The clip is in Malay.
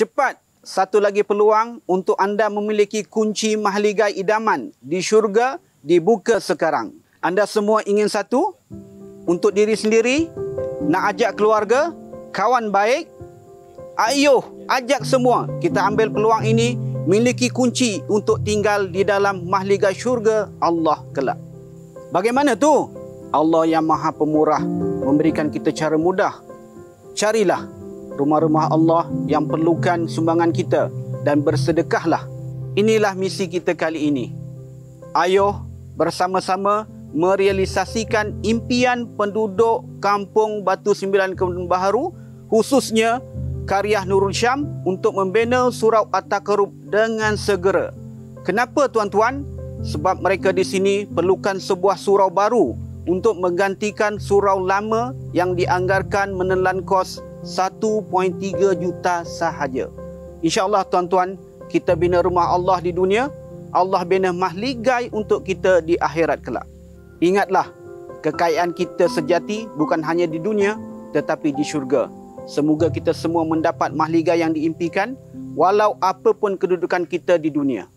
Cepat satu lagi peluang untuk anda memiliki kunci mahligai idaman di syurga dibuka sekarang. Anda semua ingin satu untuk diri sendiri, nak ajak keluarga, kawan baik. Ayuh, ajak semua kita ambil peluang ini miliki kunci untuk tinggal di dalam mahligai syurga Allah kelak. Bagaimana tu? Allah yang Maha Pemurah memberikan kita cara mudah. Carilah rumah-rumah Allah yang perlukan sumbangan kita dan bersedekahlah. Inilah misi kita kali ini. Ayuh bersama-sama merealisasikan impian penduduk Kampung Batu Sembilan Kebun Baharu khususnya karya Nurul Syam untuk membina surau At-Takarub dengan segera. Kenapa tuan-tuan? Sebab mereka di sini perlukan sebuah surau baru untuk menggantikan surau lama yang dianggarkan menelan kos 1.3 juta sahaja. InsyaAllah tuan-tuan, kita bina rumah Allah di dunia, Allah bina mahligai untuk kita di akhirat kelak. Ingatlah, kekayaan kita sejati bukan hanya di dunia tetapi di syurga. Semoga kita semua mendapat mahligai yang diimpikan walau apapun kedudukan kita di dunia.